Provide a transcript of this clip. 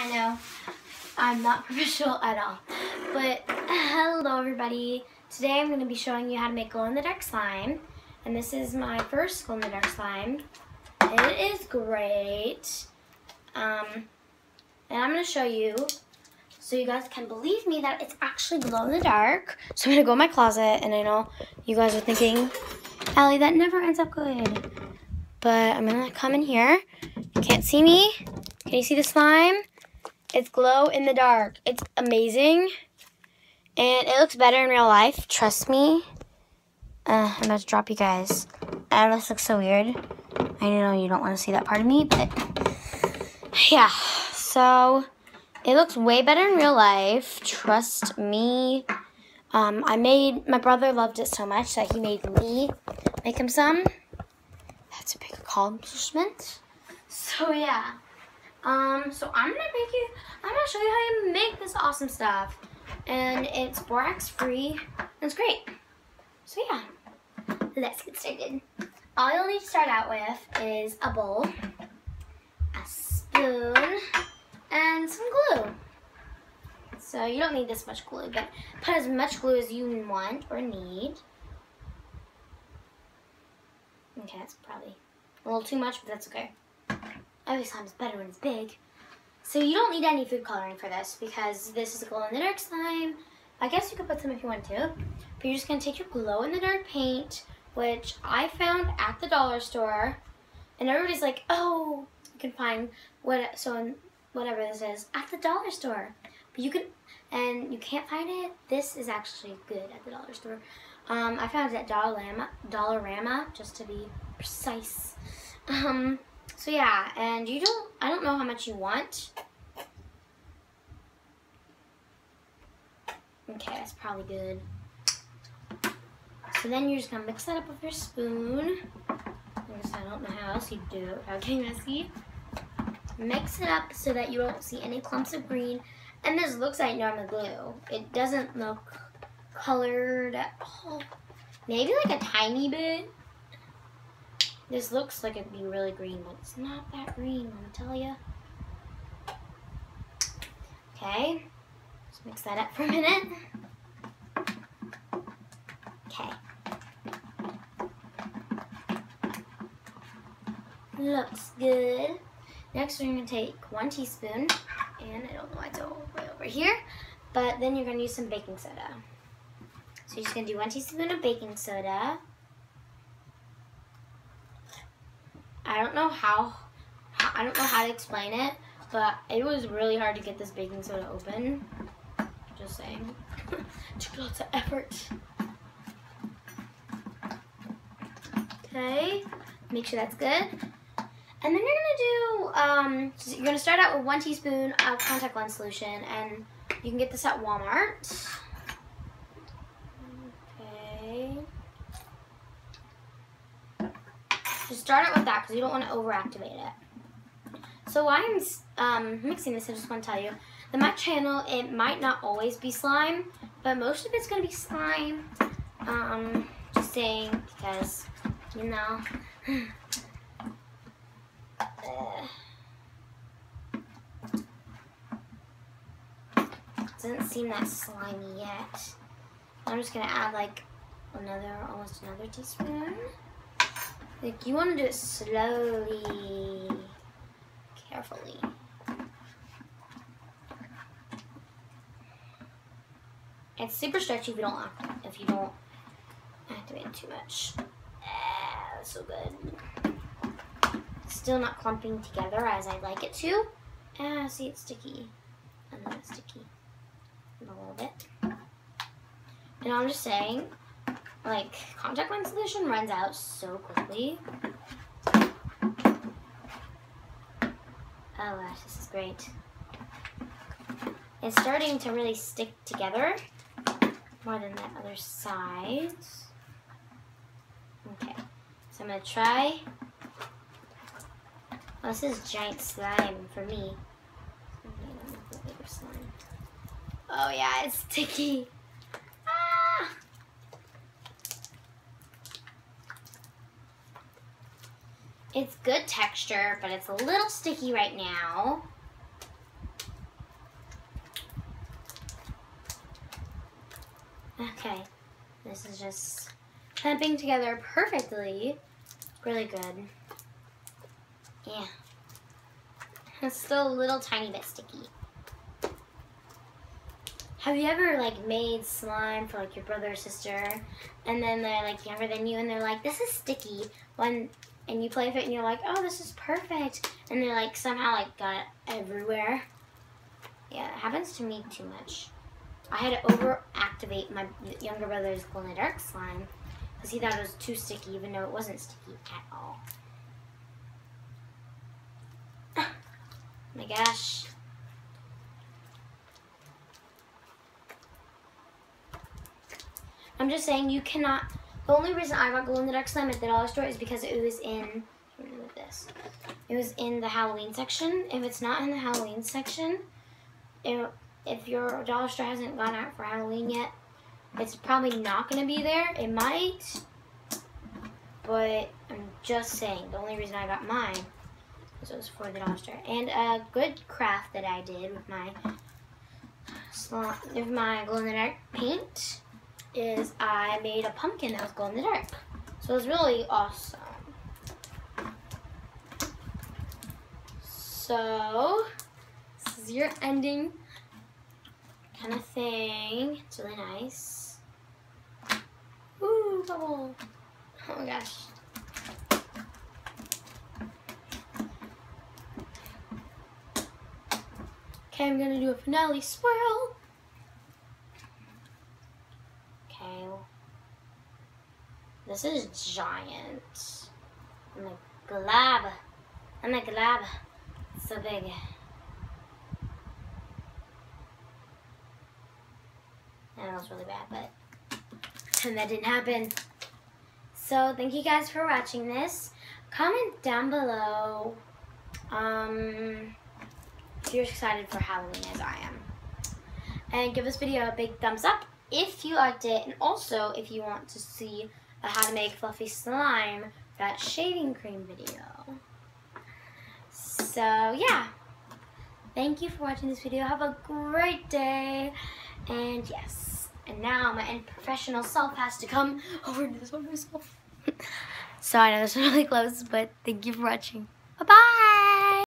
I know. I'm not professional at all. But hello everybody. Today I'm going to be showing you how to make glow-in-the-dark slime. And this is my first glow-in-the-dark slime. It is great. Um, and I'm going to show you so you guys can believe me that it's actually glow-in-the-dark. So I'm going to go in my closet and I know you guys are thinking, Allie, that never ends up good. But I'm going to come in here. You can't see me. Can you see the slime? It's glow in the dark. It's amazing. And it looks better in real life. Trust me. Uh, I'm about to drop you guys. Uh, this looks so weird. I know you don't want to see that part of me, but yeah. So it looks way better in real life. Trust me. Um, I made, my brother loved it so much that he made me make him some. That's a big accomplishment. So yeah. Um, so I'm gonna make you, I'm gonna show you how you make this awesome stuff. And it's borax free, and it's great. So yeah, let's get started. All you'll need to start out with is a bowl, a spoon, and some glue. So you don't need this much glue, but put as much glue as you want or need. Okay, that's probably a little too much, but that's okay. Every slime is better when it's big. So you don't need any food coloring for this because this is a glow-in-the-dark slime. I guess you could put some if you want to. But you're just going to take your glow-in-the-dark paint, which I found at the dollar store. And everybody's like, oh, you can find what so whatever this is at the dollar store. But you can, and you can't find it. This is actually good at the dollar store. Um, I found it at Dollarama, Dollarama, just to be precise. Um, so yeah, and you don't, I don't know how much you want. Okay, that's probably good. So then you're just gonna mix that up with your spoon. I don't know how else you do it without getting messy. Mix it up so that you don't see any clumps of green. And this looks like normal glue. It doesn't look colored at all. Maybe like a tiny bit. This looks like it'd be really green, but it's not that green, me tell you. Okay, let's mix that up for a minute. Okay. Looks good. Next, we're to take one teaspoon, and I don't know why it's all the way over here, but then you're to use some baking soda. So you're just to do one teaspoon of baking soda. I don't know how, I don't know how to explain it, but it was really hard to get this baking soda open. Just saying. Took lots of effort. Okay, make sure that's good. And then you're gonna do, um, you're gonna start out with one teaspoon of contact lens solution, and you can get this at Walmart. Just start it with that because you don't want to overactivate it. So while I'm um, mixing this, I just want to tell you that my channel, it might not always be slime, but most of it's going to be slime. Um, just saying because, you know. doesn't seem that slimy yet. I'm just going to add like another, almost another teaspoon. Like, you want to do it slowly, carefully. It's super stretchy if you don't if you don't activate it too much. Ah, that's so good. Still not clumping together as I'd like it to. Ah, see it's sticky. I know it's sticky. A little bit. And I'm just saying, like contact lens solution runs out so quickly. Oh gosh, this is great. It's starting to really stick together more than the other sides. Okay, so I'm gonna try. Oh, this is giant slime for me. Oh yeah, it's sticky. It's good texture, but it's a little sticky right now. Okay, this is just clamping together perfectly. Really good. Yeah. It's still a little tiny bit sticky. Have you ever like made slime for like your brother or sister and then they're like younger than you and they're like, this is sticky when and you play with it and you're like, oh, this is perfect. And they're like somehow like got everywhere. Yeah, it happens to me too much. I had to overactivate my younger brother's glow in the dark slime because he thought it was too sticky even though it wasn't sticky at all. my gosh. I'm just saying you cannot, the only reason I got glow in the dark slime at the dollar store is because it was in, this, it was in the Halloween section. If it's not in the Halloween section, it, if your dollar store hasn't gone out for Halloween yet, it's probably not going to be there. It might, but I'm just saying, the only reason I got mine was it was for the dollar store. And a good craft that I did with my, with my glow in the dark paint is I made a pumpkin that was glow in the dark. So it was really awesome. So, this is your ending kind of thing. It's really nice. Ooh, bubble. Oh my gosh. Okay, I'm gonna do a finale swirl. This is giant. I'm a glob. I'm a glob. so big. That was really bad, but and that didn't happen. So thank you guys for watching this. Comment down below um, if you're excited for Halloween as I am. And give this video a big thumbs up if you liked it. And also if you want to see how to make fluffy slime, that shaving cream video. So yeah, thank you for watching this video. Have a great day. And yes, and now my unprofessional self has to come over to this one myself. so I know this is really close, but thank you for watching. Bye-bye.